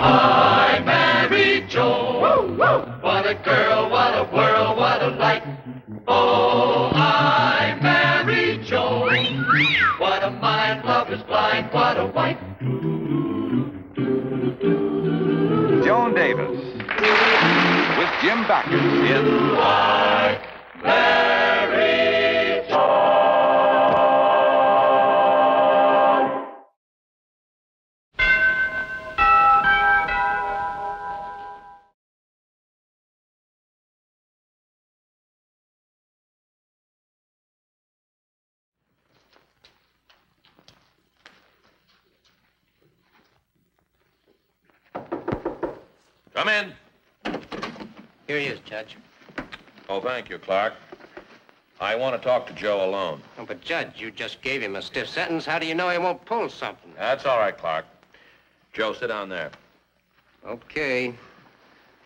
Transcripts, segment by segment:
I married Joan. What a girl, what a world, what a life. Oh, I married Joan. What a mind, love is blind, what a wife. Joan Davis with Jim Backus in I married Come in. Here he is, Judge. Oh, thank you, Clark. I want to talk to Joe alone. Oh, but, Judge, you just gave him a stiff sentence. How do you know he won't pull something? That's all right, Clark. Joe, sit down there. Okay.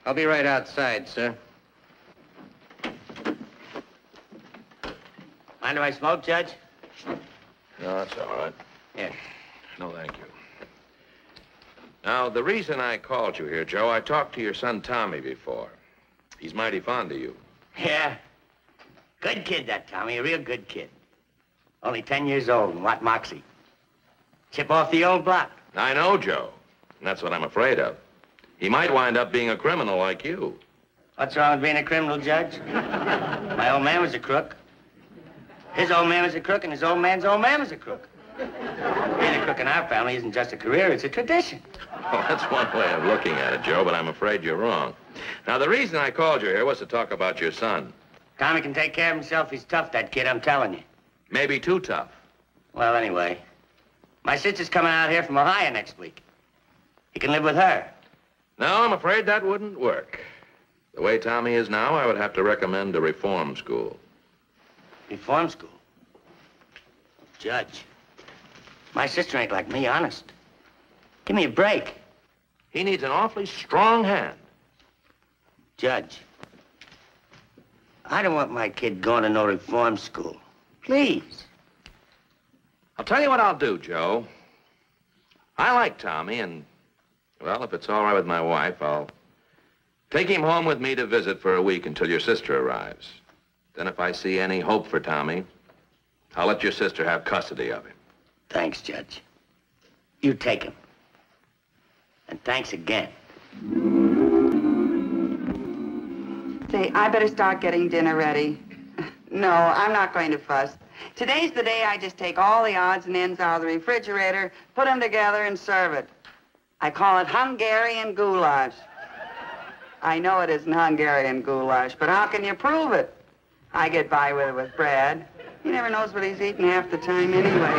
I'll be right outside, sir. Mind if I smoke, Judge? No, that's all right. Yes. No, thank you. Now, the reason I called you here, Joe, I talked to your son Tommy before. He's mighty fond of you. Yeah. Good kid, that Tommy. A real good kid. Only 10 years old and what moxie. Chip off the old block. I know, Joe. And that's what I'm afraid of. He might wind up being a criminal like you. What's wrong with being a criminal, Judge? My old man was a crook. His old man was a crook, and his old man's old man was a crook. Being a crook in our family isn't just a career, it's a tradition. Well, that's one way of looking at it, Joe, but I'm afraid you're wrong. Now, the reason I called you here was to talk about your son. Tommy can take care of himself. He's tough, that kid, I'm telling you. Maybe too tough. Well, anyway, my sister's coming out here from Ohio next week. He can live with her. No, I'm afraid that wouldn't work. The way Tommy is now, I would have to recommend a reform school. Reform school. Judge, my sister ain't like me, honest. Give me a break. He needs an awfully strong hand. Judge, I don't want my kid going to no reform school. Please. I'll tell you what I'll do, Joe. I like Tommy, and, well, if it's all right with my wife, I'll take him home with me to visit for a week until your sister arrives. Then if I see any hope for Tommy, I'll let your sister have custody of him. Thanks, Judge. You take him. And thanks again. Say, I better start getting dinner ready. No, I'm not going to fuss. Today's the day I just take all the odds and ends out of the refrigerator, put them together, and serve it. I call it Hungarian goulash. I know it isn't Hungarian goulash, but how can you prove it? I get by with it with Brad. He never knows what he's eating half the time anyway.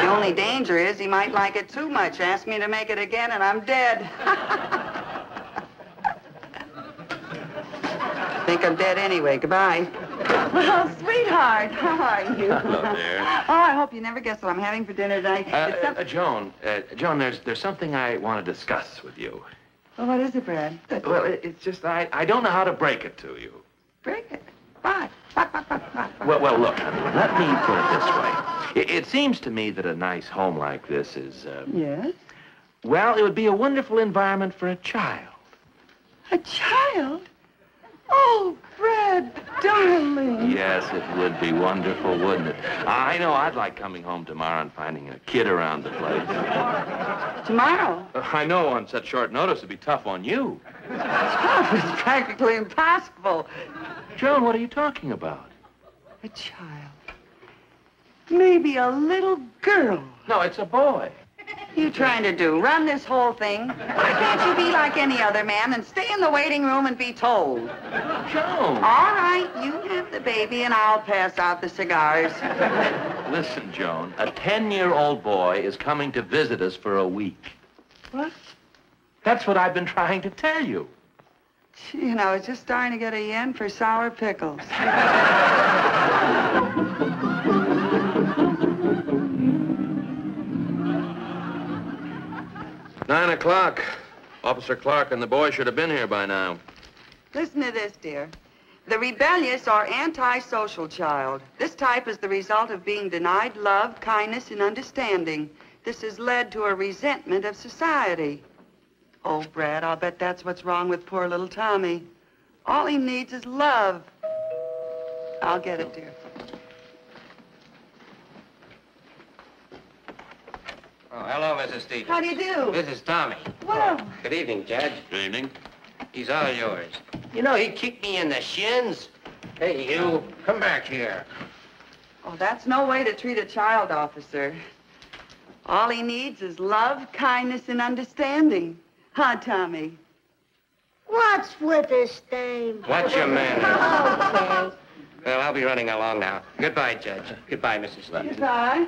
the only danger is he might like it too much, ask me to make it again, and I'm dead. Think I'm dead anyway. Goodbye. Well, sweetheart, how are you? Hello there. Oh, I hope you never guess what I'm having for dinner tonight. Uh, It's some- uh, Joan, uh, Joan, there's, there's something I want to discuss with you. Well, what is it, Brad? Well, it, it's just I, I don't know how to break it to you. Break it. Well, well, look, let me put it this way. It, it seems to me that a nice home like this is, uh, Yes? well, it would be a wonderful environment for a child. A child? Oh, Brad, darling. Yes, it would be wonderful, wouldn't it? I know I'd like coming home tomorrow and finding a kid around the place. Tomorrow? I know on such short notice it'd be tough on you. It's practically impossible. Joan, what are you talking about? A child. Maybe a little girl. No, it's a boy. You trying to do? Run this whole thing? Why can't you be like any other man and stay in the waiting room and be told? Joan! All right, you have the baby and I'll pass out the cigars. Listen, Joan, a 10-year-old boy is coming to visit us for a week. What? That's what I've been trying to tell you. You know, it's just starting to get a yen for sour pickles. Nine o'clock. Officer Clark and the boy should have been here by now. Listen to this, dear. The rebellious or antisocial child. This type is the result of being denied love, kindness, and understanding. This has led to a resentment of society. Oh, Brad, I'll bet that's what's wrong with poor little Tommy. All he needs is love. I'll get it, dear. Oh, hello, Mrs. Stevens. How do you do? This is Tommy. Well, Good evening, Judge. Good evening. He's all yours. You know, he kicked me in the shins. Hey, you, come back here. oh, that's no way to treat a child, officer. All he needs is love, kindness, and understanding. Huh, Tommy? What's with this dame? What's your manners? Okay. Well, I'll be running along now. Goodbye, Judge. Goodbye, Mrs. Stevens. Goodbye.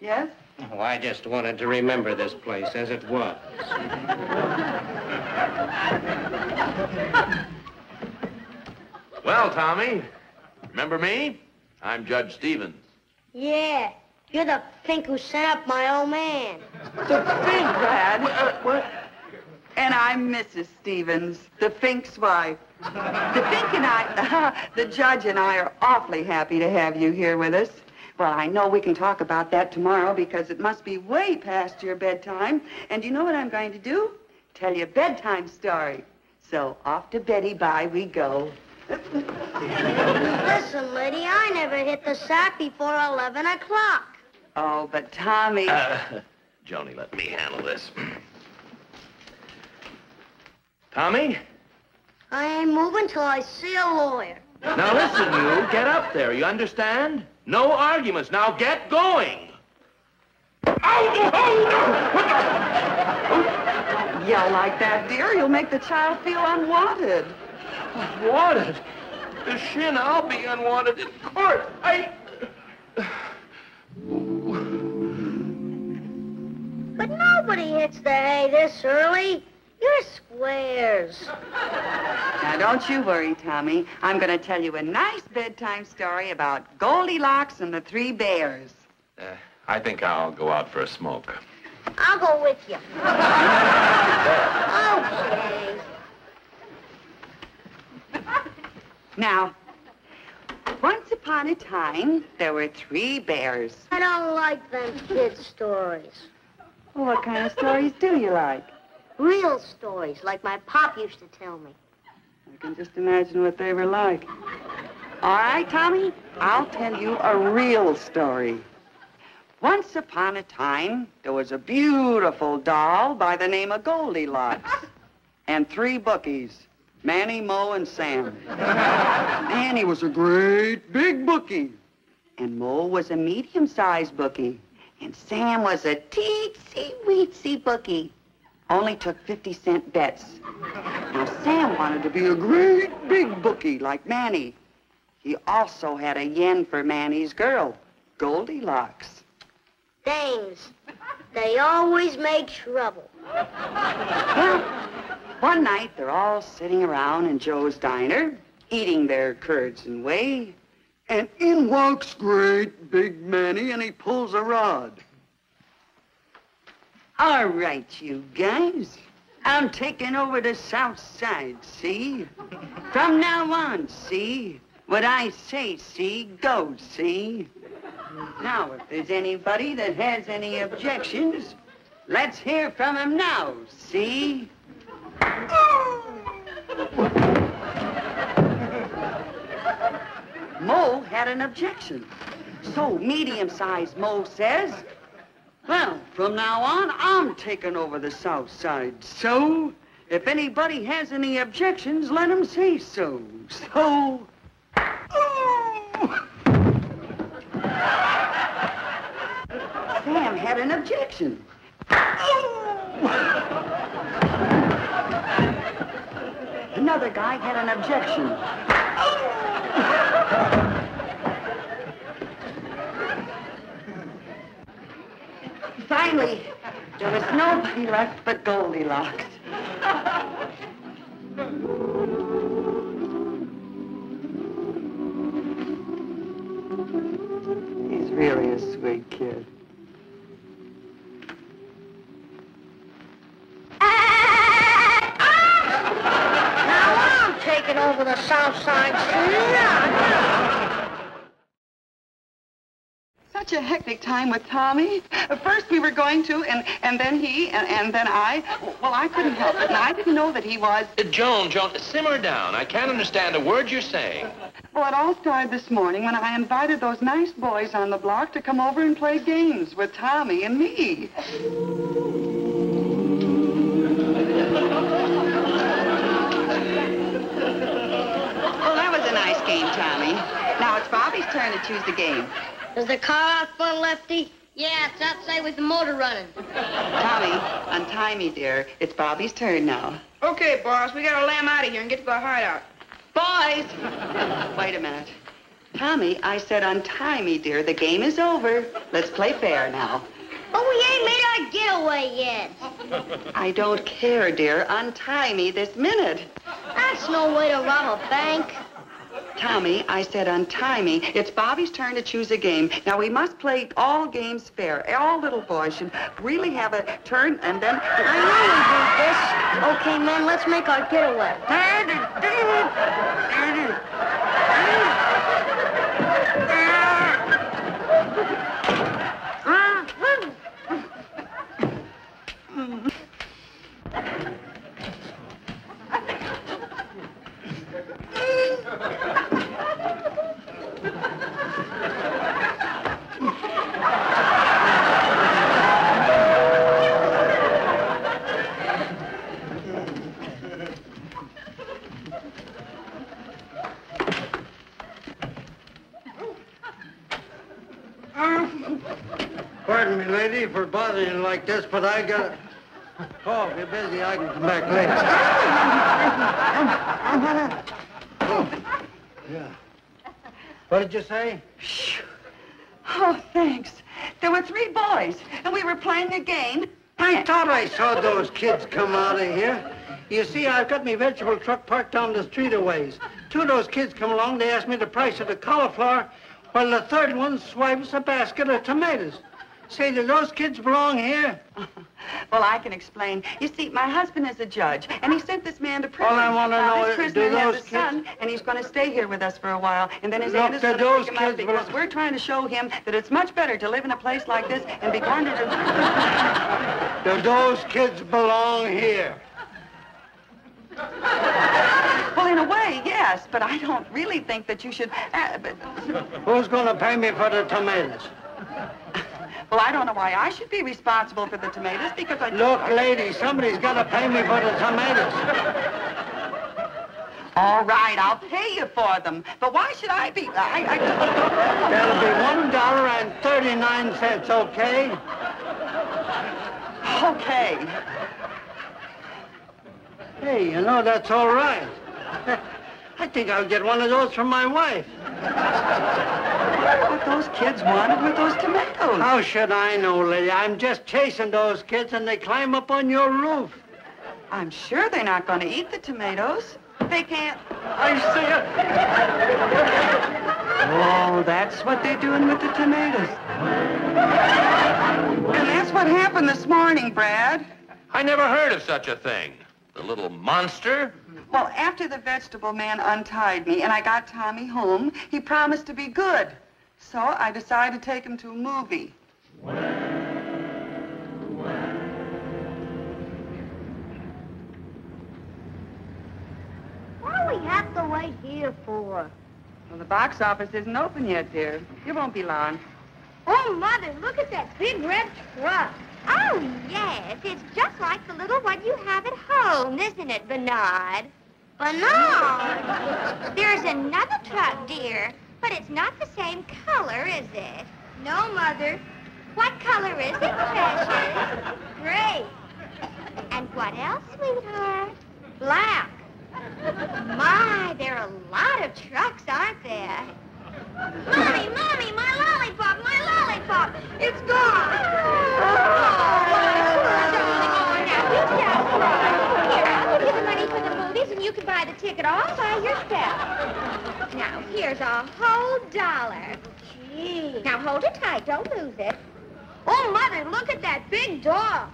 Yes? Oh, I just wanted to remember this place as it was. Well, Tommy, remember me? I'm Judge Stevens. Yeah, you're the fink who sent up my old man. The Fink, Brad. Uh, what? And I'm Mrs. Stevens, the Fink's wife. The Fink and I, uh, the judge and I are awfully happy to have you here with us. Well, I know we can talk about that tomorrow because it must be way past your bedtime. And you know what I'm going to do? Tell you a bedtime story. So off to Betty Bye we go. Listen, lady, I never hit the sack before 11 o'clock. Oh, but Tommy. Uh, Joni, let me handle this. Tommy? I ain't moving till I see a lawyer. Now listen, you. Get up there. You understand? No arguments. Now get going. Yell like that, dear. You'll make the child feel unwanted. Wanted? The shin, I'll be unwanted in court. I... But nobody hits the hay this early. You're squares. Now, don't you worry, Tommy. I'm going to tell you a nice bedtime story about Goldilocks and the Three Bears. Uh, I think I'll go out for a smoke. I'll go with you. okay. Now, once upon a time, there were three bears. I don't like them kid stories. Well, what kind of stories do you like? Real stories, like my pop used to tell me. I can just imagine what they were like. All right, Tommy, I'll tell you a real story. Once upon a time, there was a beautiful doll by the name of Goldilocks and three bookies, Manny, Mo, and Sam. Manny was a great big bookie, and Mo was a medium-sized bookie, and Sam was a teensy-weensy bookie. Only took 50 cent bets. Now, Sam wanted to be a great big bookie like Manny. He also had a yen for Manny's girl, Goldilocks. Dames, they always make trouble. Well, one night they're all sitting around in Joe's diner, eating their curds and whey, and in walks great big Manny, and he pulls a rod. All right, you guys. I'm taking over the south side, see? From now on, see? What I say, see, goes, see? Now, if there's anybody that has any objections, let's hear from him now, see? Mo had an objection. So medium-sized Mo says, well, from now on, I'm taking over the south side. So, if anybody has any objections, let let 'em say so. So, Sam had an objection. Another guy had an objection. Finally, there was nobody left but Goldilocks. Time with Tommy. Uh, First we were going to, and, and then he, and, and then I. Well, I couldn't help it, and I didn't know that he was. Uh, Joan, Joan, simmer down. I can't understand a word you're saying. Well, it all started this morning when I invited those nice boys on the block to come over and play games with Tommy and me. Well, that was a nice game, Tommy. Now it's Bobby's turn to choose the game. Is the car out fun, Lefty? Yeah, it's outside with the motor running. Tommy, untie me, dear. It's Bobby's turn now. Okay, boss, we gotta lamb out of here and get to our hideout. Boys! Wait a minute. Tommy, I said untie me, dear. The game is over. Let's play fair now. But we ain't made our getaway yet. I don't care, dear. Untie me this minute. That's no way to rob a bank. Tommy, I said untie me. It's Bobby's turn to choose a game. Now, we must play all games fair. All little boys should really have a turn, and then... I know we do this. Okay, men, let's make our getaway. Pardon me, lady, for bothering you like this, but I got... Oh, if you're busy, I can come back later. Oh, yeah. What did you say? Oh, thanks. There were three boys, and we were playing a game. I thought I saw those kids come out of here. You see, I've got my vegetable truck parked down the street a ways. Two of those kids come along, they asked me the price of the cauliflower, while the third one swipes a basket of tomatoes. Say, do those kids belong here? Well, I can explain. You see, my husband is a judge, and he sent this man to prison. All I wanna Now, know is, do those a kids- son, and he's going to stay here with us for a while, and then his Look, aunt is going to those take him out because we're trying to show him that it's much better to live in a place like this and be cornered. Do those kids belong here? well, in a way, yes, but I don't really think that you should. Uh, but, Who's going to pay me for the tomatoes? well, I don't know why I should be responsible for the tomatoes because I. Look, lady, somebody's got to pay me for the tomatoes. All right, I'll pay you for them, but why should I be? I. I... That'll be one dollar and thirty-nine cents, okay? Okay. Hey, you know, that's all right. I think I'll get one of those for my wife. What those kids wanted with those tomatoes. How should I know, lady? I'm just chasing those kids and they climb up on your roof. I'm sure they're not going to eat the tomatoes. They can't. I see it. Oh, that's what they're doing with the tomatoes. And that's what happened this morning, Brad. I never heard of such a thing. The little monster? Well, after the vegetable man untied me and I got Tommy home, he promised to be good. So I decided to take him to a movie. What do we have to wait here for? Well, the box office isn't open yet, dear. It won't be long. Oh, Mother, look at that big red truck. Oh, yes. It's just like the little one you have at home, isn't it, Bernard? Bernard! There's another truck, dear, but it's not the same color, is it? No, Mother. What color is it, Precious? Gray. And what else, sweetheart? Black. My, there are a lot of trucks, aren't there? Mommy, Mommy, my lollipop, my lollipop! It's gone! Oh, darling, now, you just cry. Here, I'll give you the money for the movies, and you can buy the ticket all by yourself. Now, here's a whole dollar. Gee. Now, hold it tight. Don't lose it. Oh, Mother, look at that big dog.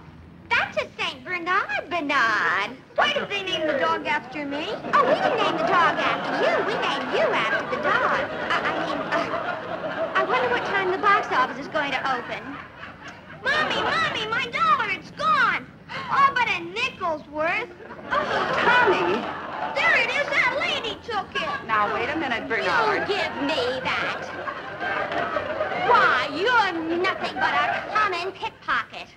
That's a St. Bernard, Bernard. Why did they name the dog after me? Oh, we didn't name the dog after you. We named you after the dog. I, I mean, uh, I wonder what time the box office is going to open. Mommy, Mommy, my dollar, it's gone. All but a nickel's worth. Oh, Tommy! there it is. That lady took it. Now, wait a minute, You Bernard. give me that. Why, you're nothing but a common pickpocket.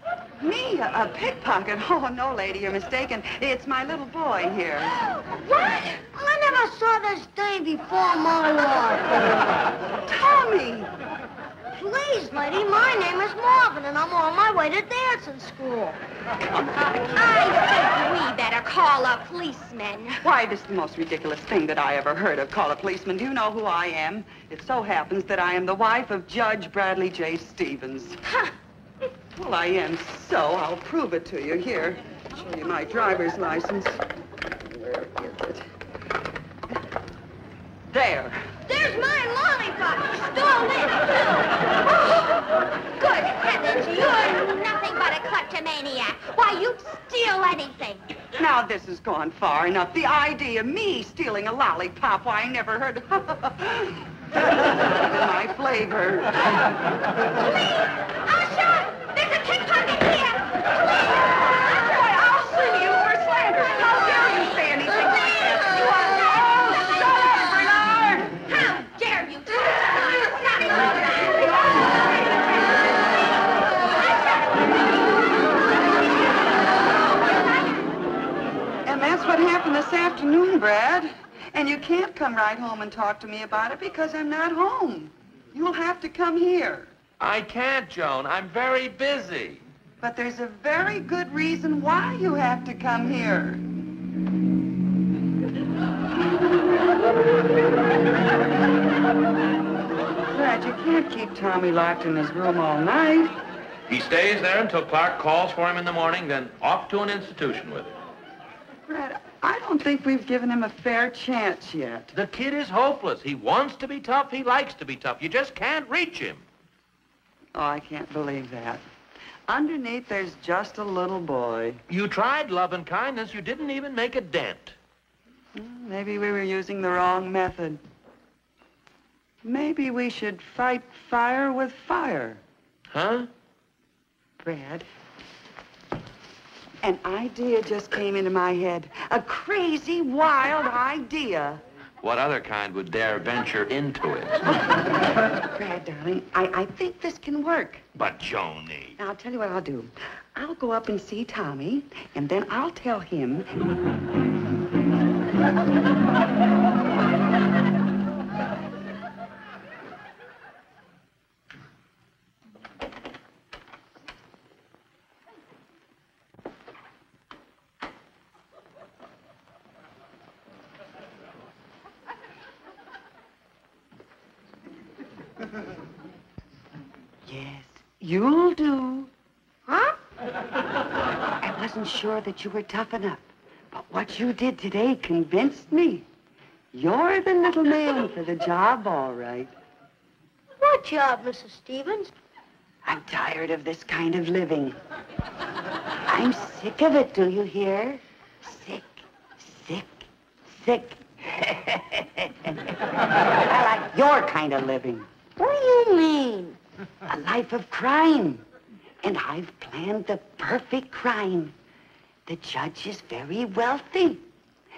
Me, a, pickpocket? Oh, no, lady, you're mistaken. It's my little boy here. What? I never saw this day before my life. Tommy! Please, lady, my name is Marvin, and I'm on my way to dancing school. I think we better call a policeman. Why, this is the most ridiculous thing that I ever heard of. Call a policeman. Do you know who I am? It so happens that I am the wife of Judge Bradley J. Stevens. Huh. Well, I am so. I'll prove it to you. Here, show you my driver's license. Where is it? There. There's my lollipop. You stole it, too. Oh, good heavens, you're nothing but a kleptomaniac. Why, you'd steal anything. Now, this has gone far enough. The idea of me stealing a lollipop, why, I never heard of... my flavor. Usher, come right home and talk to me about it because I'm not home. You'll have to come here. I can't, Joan. I'm very busy. But there's a very good reason why you have to come here. Brad, you can't keep Tommy locked in his room all night. He stays there until Clark calls for him in the morning, then off to an institution with him. Brad, I don't think we've given him a fair chance yet. The kid is hopeless. He wants to be tough. He likes to be tough. You just can't reach him. Oh, I can't believe that. Underneath, there's just a little boy. You tried love and kindness. You didn't even make a dent. Hmm, Maybe we were using the wrong method. Maybe we should fight fire with fire. Huh? Brad, an idea just came into my head. A crazy, wild idea. What other kind would dare venture into it? Brad, darling, I, I think this can work. But Joni. Now, I'll tell you what I'll do. I'll go up and see Tommy, and then I'll tell him. Yes, you'll do. Huh? I wasn't sure that you were tough enough, but what you did today convinced me. You're the little man for the job, all right. What job, Mrs. Stevens? I'm tired of this kind of living. I'm sick of it, do you hear? Sick, sick, sick. I like your kind of living. What do you mean? A life of crime. And I've planned the perfect crime. The judge is very wealthy.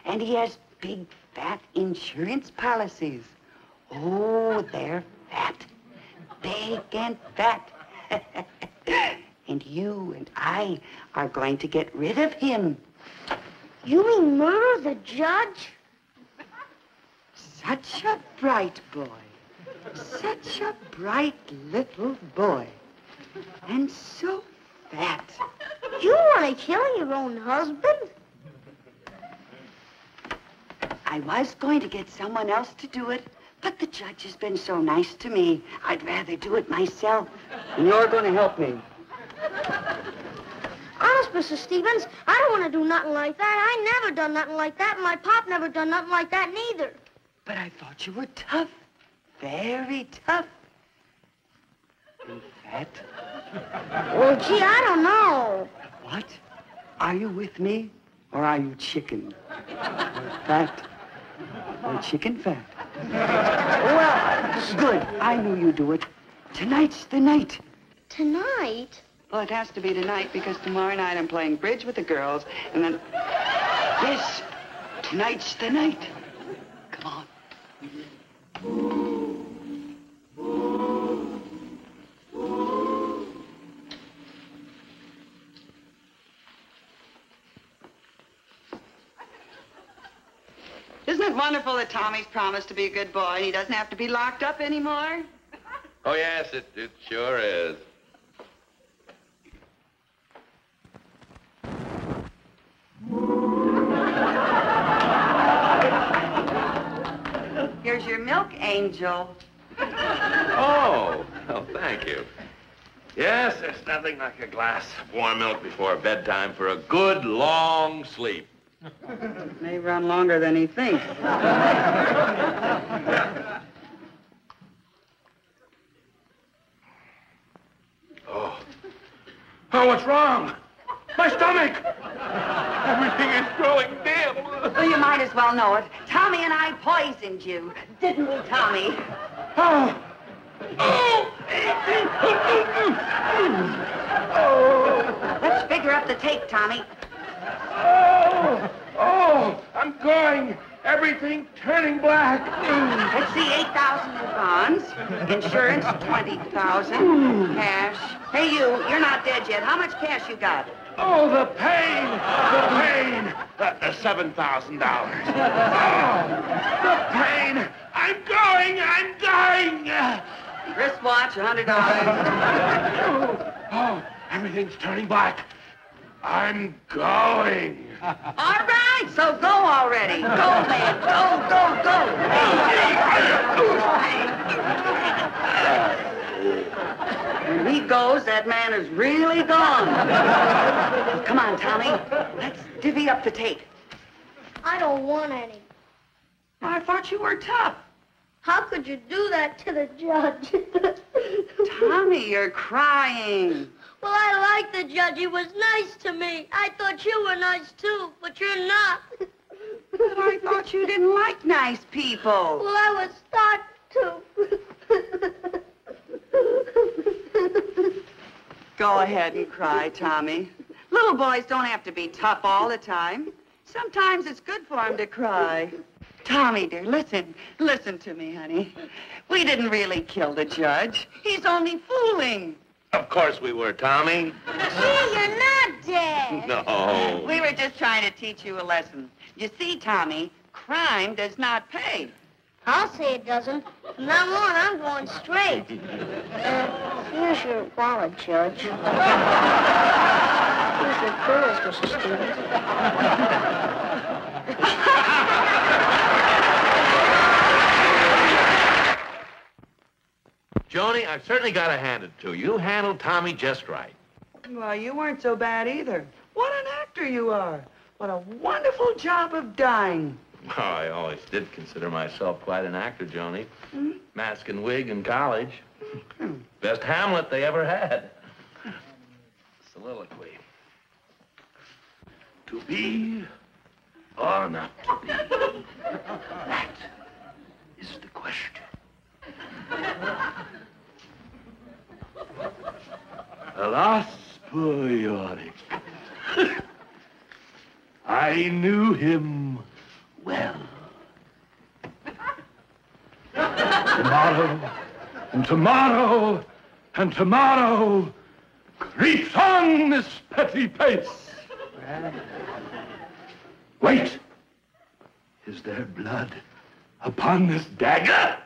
And he has big, fat insurance policies. Oh, they're fat. Big and fat. and you and I are going to get rid of him. You mean murder the judge? Such a bright boy. Such a bright little boy. And so fat. You want to kill your own husband? I was going to get someone else to do it, but the judge has been so nice to me, I'd rather do it myself. And you're going to help me. Honest, Mrs. Stevens, I don't want to do nothing like that. I never done nothing like that, and my pop never done nothing like that neither. But I thought you were tough. Very tough. And fat. Well, gee, I don't know. What? Are you with me or are you chicken? Fat or chicken fat? Well, good. I knew you'd do it. Tonight's the night. Tonight? Well, it has to be tonight because tomorrow night I'm playing bridge with the girls, and then. Yes, tonight's the night. Come on. Wonderful that Tommy's promised to be a good boy and he doesn't have to be locked up anymore? Oh, yes, it, it sure is. Here's your milk, Angel. Oh, well, thank you. Yes, there's nothing like a glass of warm milk before bedtime for a good long sleep. May run longer than he thinks. Oh. Oh, what's wrong? My stomach! Everything is growing dim. Well, you might as well know it. Tommy and I poisoned you. Didn't we, Tommy? Oh! Oh! Let's figure up the take, Tommy. Oh! Oh! I'm going. Everything turning black. Let's see, 8,000 in bonds. Insurance, 20,000. Cash. Hey, you, you're not dead yet. How much cash you got? Oh, the pain! The pain! Uh, uh, $7,000. Oh, the pain! I'm going! I'm dying! Wristwatch, $100. Oh, oh, everything's turning black. I'm going. All right, so go already. Go, man. Go, go, go. When he goes, that man is really gone. Come on, Tommy. Let's divvy up the take. I don't want any. I thought you were tough. How could you do that to the judge? Tommy, you're crying. Well, I like the judge. He was nice to me. I thought you were nice too, but you're not. But I thought you didn't like nice people. well, I was starting to. Go ahead and cry, Tommy. Little boys don't have to be tough all the time. Sometimes it's good for them to cry. Tommy, dear, listen. Listen to me, honey. We didn't really kill the judge. He's only fooling. Of course we were, Tommy. Gee, you're not dead. No. We were just trying to teach you a lesson. You see, Tommy, crime does not pay. I'll say it doesn't. From now on, I'm going straight. Uh, here's your wallet, Judge. Here's your pearls, Mrs. Stevens. Joni, I've certainly got to hand it to you. You handled Tommy just right. Well, you weren't so bad either. What an actor you are. What a wonderful job of dying. Oh, I always did consider myself quite an actor, Joni. Hmm? Mask and wig in college. Hmm. Best Hamlet they ever had. Soliloquy. To be or not to be? That is the question. Alas, poor Yorick. I knew him well. Tomorrow, and tomorrow, and tomorrow creeps on this petty pace. Wait! Is there blood upon this dagger?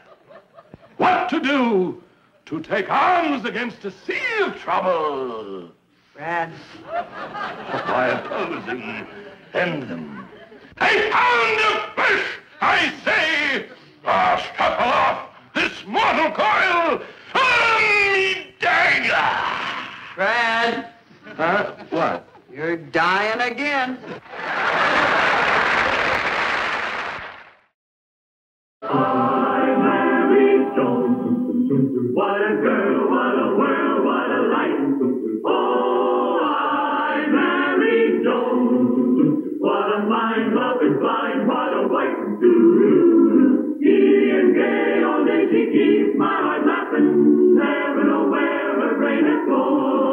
What to do to take arms against a sea of trouble? Brad, By opposing, end them. A pound of flesh, I say! Ah, shuffle off this mortal coil me dagger! Brad, Huh? What? you're dying again. What a girl, what a world, what a life. Oh, I married Joan. What a mind, love is blind, what a wife. He and gay, all day she keeps my heart laughing. Never know where her brain has gone.